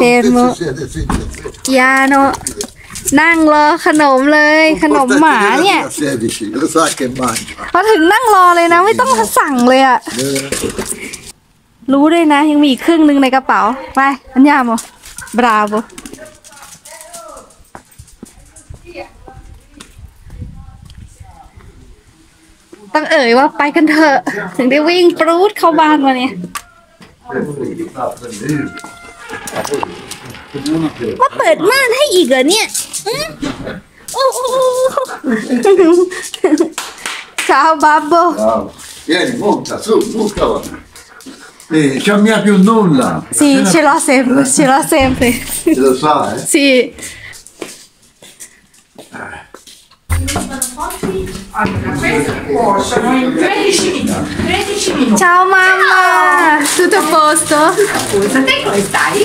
fermo Sì, sì, sì, sì. piano นั่งรอขนมเลย ขนมหมาเนี่ย Da 16, lo sa che mangia. พอถึงนั่งรอเลยนะ ไม่ต้องสั่งเลยอะรู้ด้วยนะ ยังมีอีกครึ่งหนึ่งในกระเป๋า ไปอันยาโมบราโวต้องเอ่ยว่าไปกันเถอะ ถึงได้วิ่งปรูดเข้าบ้านมาเนี่ย มาเปิดม่านให้อีกเหรอเนี่ยอื้อโอ้โหชาวบับโบ bravo. Vieni, monta, su, monta. va. Eh, c'è mia più nulla. Sì, ce l'ho sempre, ce l'ho sempre. Ce lo sa, eh? Sì. Possono in 13 minuti. 13 minuti. Ciao mamma, tutto a posto? Scusa, te come stai?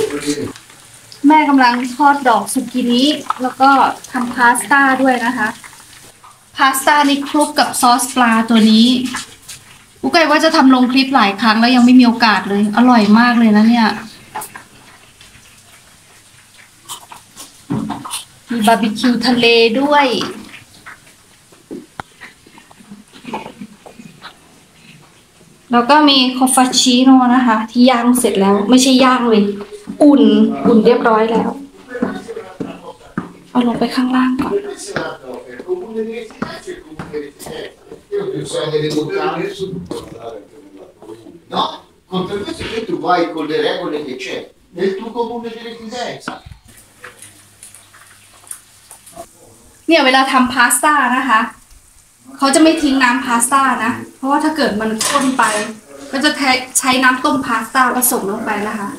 แม่กำลังทอดดอกสุกินิแล้วก็ทำพาสต้าด้วยนะคะ พาสต้านี่คลุกกับซอสปลาตัวนี้กูไก่ว่าจะทำลงคลิปหลายครั้งแล้วยังไม่มีโอกาสเลย อร่อยมากเลยนะเนี่ย มีบาร์บีคิวทะเลด้วย แล้วก็มีคอฟฟาชิโนนะคะ ที่ย่างเสร็จแล้ว ไม่ใช่ย่างเลย อุ่นอุ่นเรียบร้อยแล้ว เอาลงไปข้างล่างก่อน No, contro questo che tu vai con le regole che c'è nel tuo comune di residenza. เนี่ยเวลาทำพาสต้านะคะ เขาจะไม่ทิ้งน้ำพาสต้านะ เพราะว่าถ้าเกิดมันข้นไป ก็จะใช้น้ำต้มพาสต้าผสมลงไปนะคะ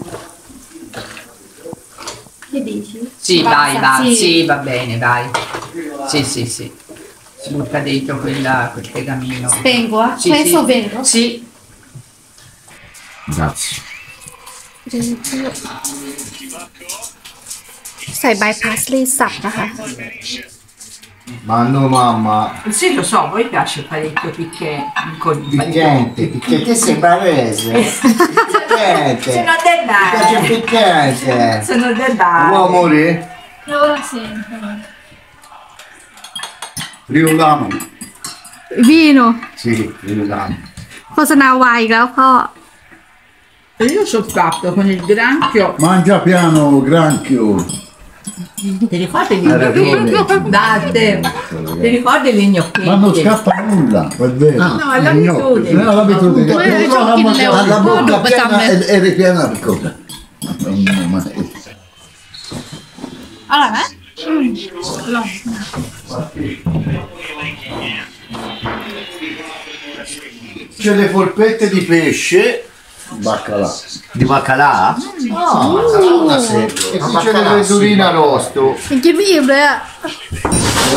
ที่ดีชิ Sì, dai, dai, Sì. sì, va bene, dai. Sì, sì, sì. Si butta dentro quella, quel pegamino. Spengo, eh? Sì, Questo sì. vero? Sì. Grazie. ใส่ใบพาสลีย์สับนะคะ Ma no mamma, Sì, lo so, a voi piace parecchio picche con piccante, piccante sei barese. Piccante. Sono del Mi piace dare. piccante. Sono del Vuoi dare. amore? Riolano. วีโน Sì, riolano. โฆษณาวายอีกแล้วพ่อ E io sono fatto con il granchio. Mangia piano, granchio. Ti ricordi gli gnocchetti? Date! Ti ricordi gli gnocchetti? Ma non scappa nulla, è vero. No, no è l'abitudine. è l'abitudine. Ma è l'abitudine. Alla bocca piena e ripiena di cosa. Madonna mai. Allora, eh? C'è le polpette di pesce Baccalà. Di baccalà? No, una serie. E qui c'è la verdurina rosto. ยังกินไม่อิ่มเลยอะ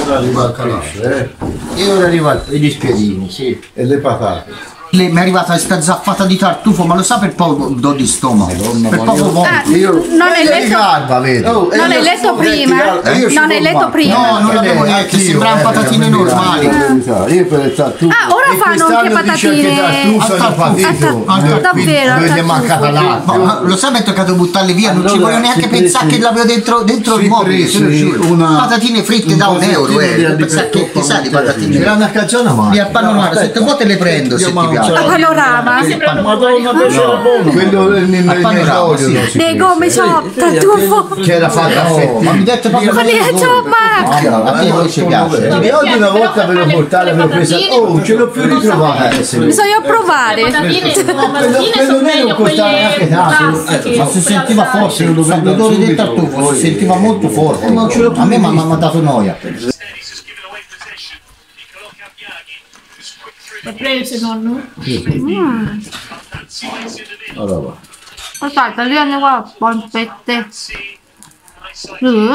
Ora arriva il pesce, eh. E ora arriva gli spiedini, sì. E le patate. Le- mi è arrivata questa zaffata di tartufo, ma lo sa per poco do di stomaco. Madonna, per ma poco io- vomito. Io, Non Io letto- garba, vedi? Oh, E non io hai letto sono prima? io Non hai letto prima? No, non Eh, l'avevo letto, anch'io, sembravano eh, patatine per normali. la verità. Io per il tartufo. Ah, ora E fanno anche quest'anno dice patatine- che tartufo Al hanno tartufo. patito. Ah, Eh, davvero, quindi al Dove gli è tartufo. mancata Ma, l'acqua. ma lo sai mi è toccato buttarle via, non ci Allora, voglio neanche si pensare presi- che l'avevo dentro, dentro il mobile, te lo presi giuro. una- patatine fritte un da un euro, pezzettino eh. di Che sa- che, che sa di C'era patatine? una cagione ma. Al panorama, se te vuoi te le prendo se ti piace. Cioè, La panorama? Madonna no. quello nel, nel, nel panorama, sì, sì, nei gomme shop tartufo che era fatta a fettina ma mi detto di ma a te non ci piace. di oggi una volta ve lo portare ve l'ho presa oh ce l'ho più ritrovata eh, bisogna provare. quello nero costava anche tanto ma si sentiva forse, forte l'odore del tartufo si sentiva molto forte. A me mi ha dato noia. Preso nonno? Allora, ภาษาอิตาเลียนเรียกว่าบอลเปตเตหรือ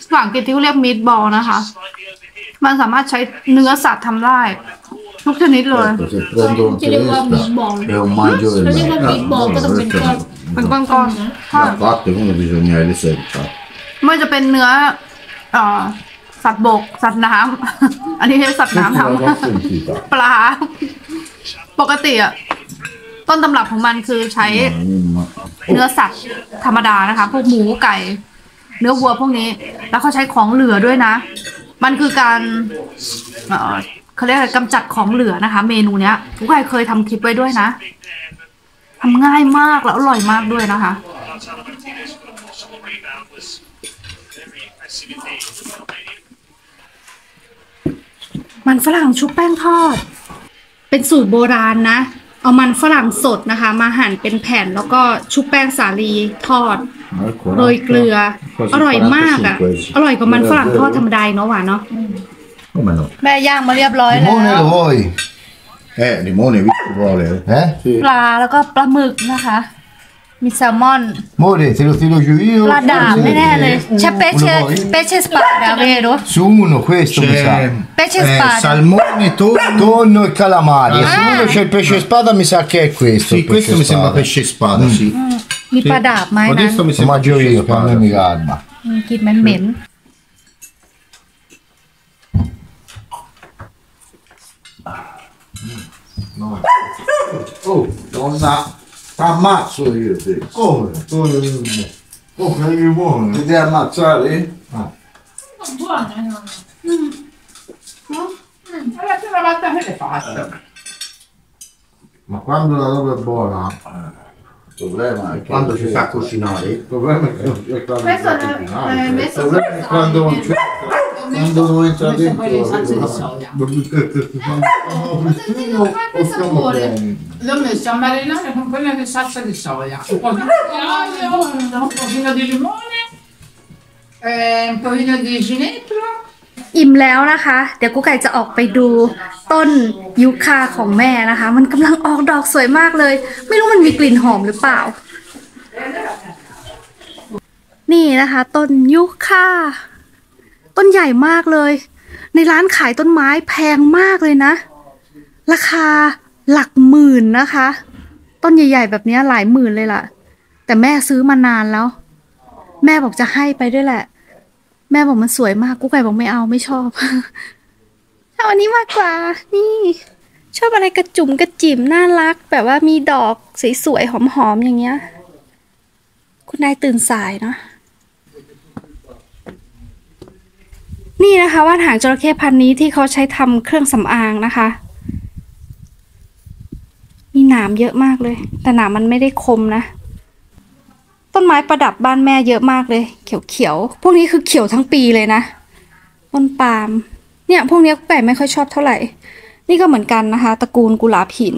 ภาษาอังกฤษที่เขาเรียกมีดบอลนะคะ มันสามารถใช้เนื้อสัตว์ทำได้ ทุกชนิดเลย ecco, se prendo un Chiedevo a testa meatball. e un mangio del Chiedevo a meatball, cosa no, per questo fare? no. เป็นก้อนๆใช่ La parte come bisogna le setta. ไม่จะเป็นเนื้อเอ่อ สัตว์บก สัตว์น้ำ อันนี้ใช้สัตว์น้ำท Questa l'ho sentita. ำปลา ปกติอะต้นตำรับของมันคือใช้ Ma- เนื้อสัตว์ธรรมดานะคะ พวกหมูไก่ เนื้อวัวพวกนี้ แล้วเขาใช้ของเหลือด้วยนะ มันคือการเอ่อเขาเรียกอะไรกำจัดของเหลือนะคะ เมนูเนี้ยทุกใครเคยทำคลิปไว้ด้วยนะทำง่ายมากแล้วอร่อยมากด้วยนะคะ มันฝรั่งชุบแป้งทอด เป็นสูตรโบราณนะ เอามันฝรั่งสดนะคะ มาหั่นเป็นแผ่นแล้วก็ชุบแป้งสาลีทอดโรยเกลือ อร่อยมากอะ อร่อยกว่ามันฝรั่งทอดธรรมดาเนาะหวานเนาะ Come no? แม่ย่างมาเรียบร้อยแล้ Limone ว lo vuoi? Eh, limone Vitto vuole, eh? ปลาแล้วก็ปลาหมึกนะคะ มีแซลมอน More, te lo tiro giù io. ปลาดาบแน่ๆเลยใช่เปเช Lo vuoi? เปเชสปาดาเวโร Su uno, questo mi sa. Pesce Eh, spada. salmone, tonno, tonno e calamari. E su Ah. uno c'è il pesce spada, mi sa che è questo. Sì, il questo pesce mi sembra spada. pesce spada, sì. มีปลาดาบไหม Ma นะ questo mi Lo sembra mangio pesce io, che a me spada. mi calma. อืมกลินมันเหม็น Oh, donna, t'ammazzo io te. Come? Oh, che limone. Ti devi ammazzare? Ah. Buona, no? È la prima volta che le faccio. Ma quando la roba è buona, il problema è che Quando si sa cucinare. Il problema è che è quando Questo si sa è- cucinare. Il problema è quando non c'è. Quando non entra Queste dentro. poi le salse di soia. O stiamo bene. l'ho messo a marinare con quella di salsa di soia. Un po' di olio, un pochino di limone, eh, un pochino di ginepro. อิ่มแล้วนะคะ เดี๋ยวกุ๊กไก่จะออกไปดูต้นยูคาของแม่นะคะ มันกำลังออกดอกสวยมากเลย ไม่รู้มันมีกลิ่นหอมหรือเปล่า นี่นะคะ ต้นยูคา ต้นใหญ่มากเลย ในร้านขายต้นไม้แพงมากเลยนะ ราคาหลักหมื่นนะคะ ต้นใหญ่ ๆ แบบนี้หลายหมื่นเลยล่ะ แต่แม่ซื้อมานานแล้ว แม่บอกจะให้ไปด้วยแหละ แม่บอกมันสวยมากกุ๊กไก่บอกไม่เอาไม่ชอบชอบอันนี้มากกว่า นี่ ชอบอะไรกระจุ่มกระจิ๋มน่ารัก แบบว่ามีดอกสวยๆหอมๆอย่างเงี้ย คุณนายตื่นสายเนาะ นี่นะคะว่านหางจระเข้พันธุ์นี้ที่เขาใช้ทำเครื่องสำอางนะคะ มีหนามเยอะมากเลย แต่หนามมันไม่ได้คมนะ ต้นไม้ประดับบ้านแม่เยอะมากเลย เขียวๆ พวกนี้คือเขียวทั้งปีเลยนะ ต้นปาล์ม เนี่ย พวกนี้ยไก่ไม่ค่อยชอบเท่าไหร่ นี่ก็เหมือนกันนะคะ ตระกูลกุหลาบหิน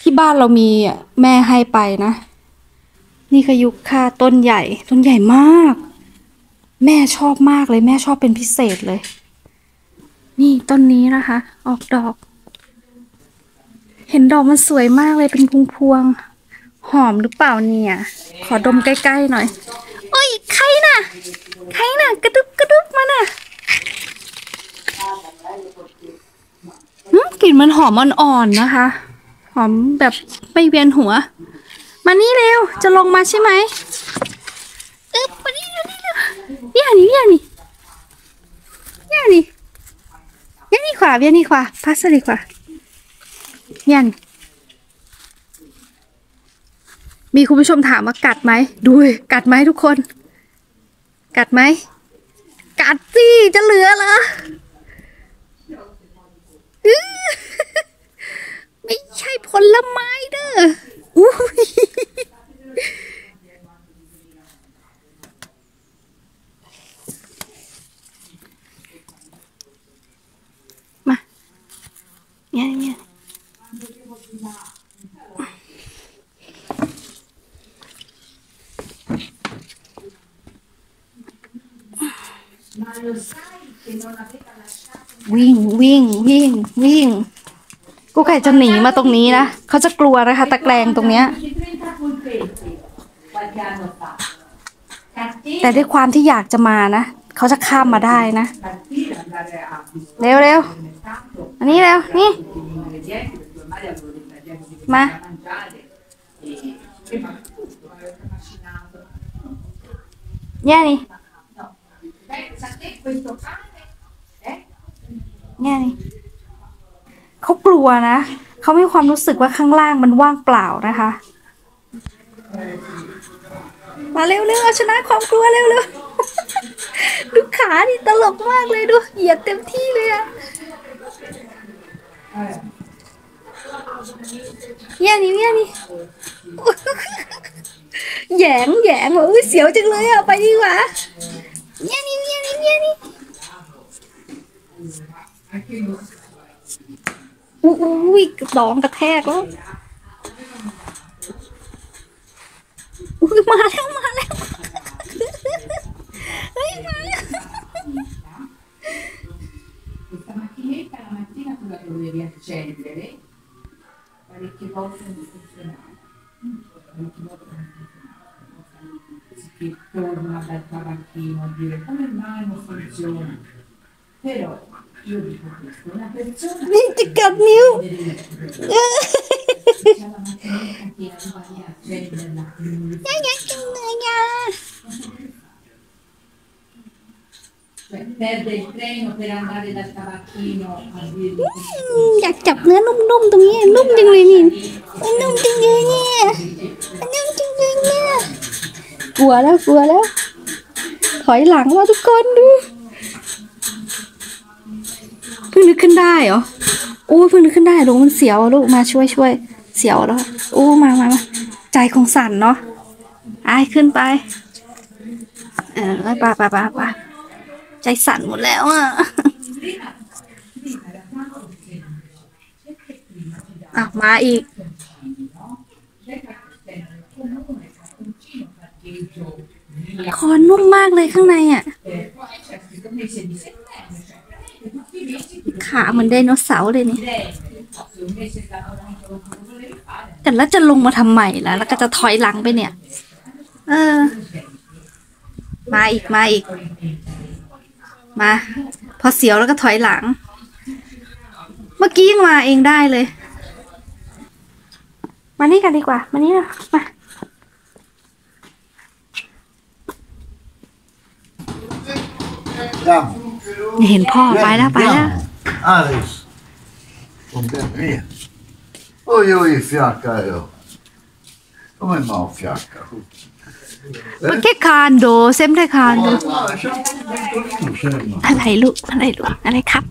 ที่บ้านเรามีแม่ให้ไปนะ นี่ก็ยุคค่าต้นใหญ่ ต้นใหญ่มาก แม่ชอบมากเลย แม่ชอบเป็นพิเศษเลย นี่ต้นนี้นะคะ ออกดอก เห็นดอกมันสวยมากเลยเป็นพวงๆหอมหรือเปล่าเนี่ย ขอดมใกล้ๆหน่อย โอ้ยใครน่ะใครน่ะ กระดุกกระดุกมาน่ะหืมกลิ่นมันหอมอ่อนๆนะคะ หอมแบบไม่เวียนหัว มานี่เร็ว จะลงมาใช่ไหมอึ๊บมานี่เร็วนี่เร็วเนี่ยนี่เนี่ยนี่เนี่ยนี่เนี่ยนี่ขวาเนี่ยนี่ขวาพัสดีขวาเนี่ยนี่มีคุณผู้ชมถามว่ากัดไหมดูกัดไหมทุกคน กัดไหมกัดสิจะเหลือเหรออื้อไม่ใช่ผลไม้เด้ออุ้ยมา เนี่ยเนี่ยวิ่งวิ่งวิ่งวิ่งกูไก่จะหนีมาตรงนี้นะเขาจะกลัวนะคะ ตะแกรงตรงเนี้ย แต่ด้วยความที่อยากจะมานะเขาจะข้ามมาได้นะ เร็วเร็ว อันนี้เร็วนี่ มา เนี่ยนี่เนี่ยนี่เขากลัวนะ เขามีความรู้สึกว่าข้างล่างมันว่างเปล่านะคะ มาเร็วเร็วเอาชนะความกลัวเร็วเร็วดูขาดิตลกมากเลยดู เหยียดเต็มที่เลยอะ เนี่ยนี่เนี่ยนี่แยงแยงบอกอุ้ยเสียวจังเลยอะไปดีกว่าเนี่ยนี่เนี่ยนี่เนี่ยนี่อุ้ยอุ้ยดองกระแทกแล้วอุ้ยมาแล้วมา mattina tu la dovevi accendere parecchie volte non funzionava. Parecchie volte non funzionava. Si torna dal tabacchino a dire come mai non funziona. Però io dico questo, una persona นี่จะกัดนิ้ว c'ha la macchinetta che arriva lì a accenderla, ยังยังจังเลยอะ cioè perde il treno per andare dal tabacchino a dirgli อืมอยากจับเนื้อนุ่มๆตรงนี้นุ่มจังเลยนี่นุ่มจังเลยเนี่ยนุ่มจังเลยเนี่ยกลัวแล้วกลัวแล้ว ถอยหลังมาทุกคนดูเพิ่งนึกขึ้นได้เหรอโอ้ยเพิ่งนึกขึ้นได้ลูกมันเสียวอะลูกมาช่วยช่วยเสียวแล้วโอ้มามามาใจคงสั่นเนาะไอ้ขึ้นไป เออไปไปไปไป ใจสั่นหมดแล้วอะอะมาอีก คอนุ่มมากเลยข้างในอะ ขาเหมือนไดโนเสาร์เลยนี่แต่แล้วจะลงมาทำไมล่ะ แล้วก็จะถอยหลังไปเนี่ย เออ มาอีก มาอีก มา พอเสียวแล้วก็ถอยหลัง เมื่อกี้ยังมาเองได้เลย มานี่กันดีกว่า มานี่นะมา Andiamo. เห็นพ่อไปแล้วไปแล้ว Adesso. Andiamo via. Oh, io in fiacca io. Come ma ho fiacca? มันแค่คานโดเซมได้คานโดอะไรลูกอะไรลูกอะไรครับ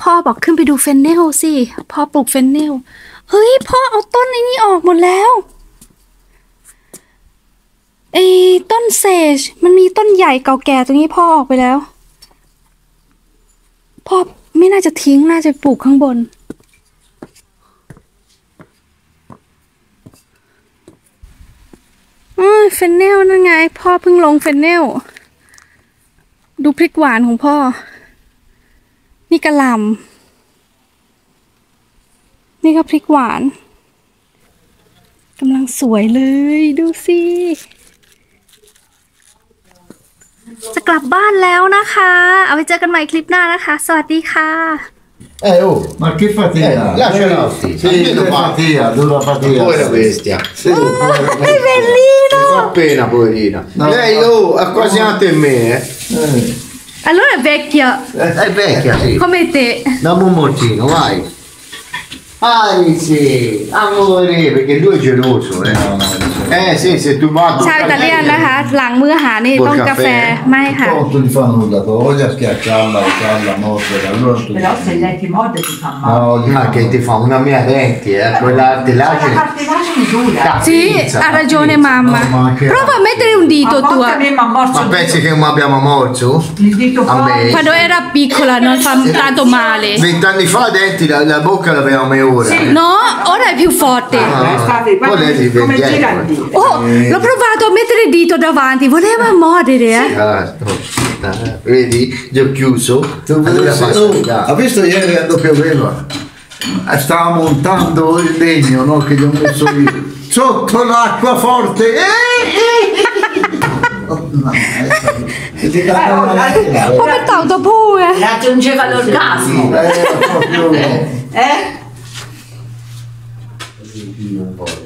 พ่อบอกขึ้นไปดูเฟนเนลสิพ่อปลูกเฟนเนลเฮ้ยพ่อเอาต้นไอ้นี้ออกหมดแล้วไอ้ต้นเซจมันมีต้นใหญ่เก่าแก่ตรงนี้พ่อออกไปแล้ว พ่อไม่น่าจะทิ้งน่าจะปลูกข้างบน อืม เฟนเนลนั่นไง พ่อเพิ่งลงเฟนเนล ดูพริกหวานของพ่อ นี่กระลำนี่ก็พริกหวานกำลังสวยเลยดูสิจะกลับบ้านแล้วนะคะ เอาไว้เจอกันใหม่คลิปหน้านะคะ สวัสดีค่ะ Eh, oh. Ma che fatica? Eh, lasciala così. Sì, che fa- fatica, dura fatica. Povera bestia. Sì, povera È bestia. bellino! Mi fa pena, poverina. No, Lei, no. oh, ha quasi anche me, eh. Eh, Allora è vecchia è vecchia, sì. come te. Dammi un mozzino, vai. Vai, sì. Amore, perché lui è geloso, eh. Eh, sì, se tu vado... ชาวอิตาเลียนนะคะ หลังมื้ออาหารนี่ต้องกาแฟไม่ค่ะ Non ti fa nulla, tu voglia schiacciarla, usarla, mordere, allora tu... Però se lei ti morde ti fa male. No, gli Ma che ti fa una mia denti, eh? Quella La telagine... parte lacine dura. Sì, ha ragione mamma. No, ma anche- Prova a mettere un dito A tu. volte a me mi ha morso Ma pensi che mi abbiamo morso? il dito A me? fuori. Quando era piccola non fa tanto male. Vent'anni fa i denti, la, la bocca l'avevamo ora. Sì. No, ora è più forte. Ah. Eh, state, come vede gira dietro. il dito. Oh, l'ho provato a mettere il dito davanti, voleva mordere, eh. Ah, no. Ah, vedi? Gli ho chiuso. Tu Allora oh, ha visto ieri quando pioveva? Eh, Stava montando il legno no, che gli ho messo io. Sotto l'acqua forte. Eh, eh. Oh, no, eh, ti dà una mattina, เพ involved.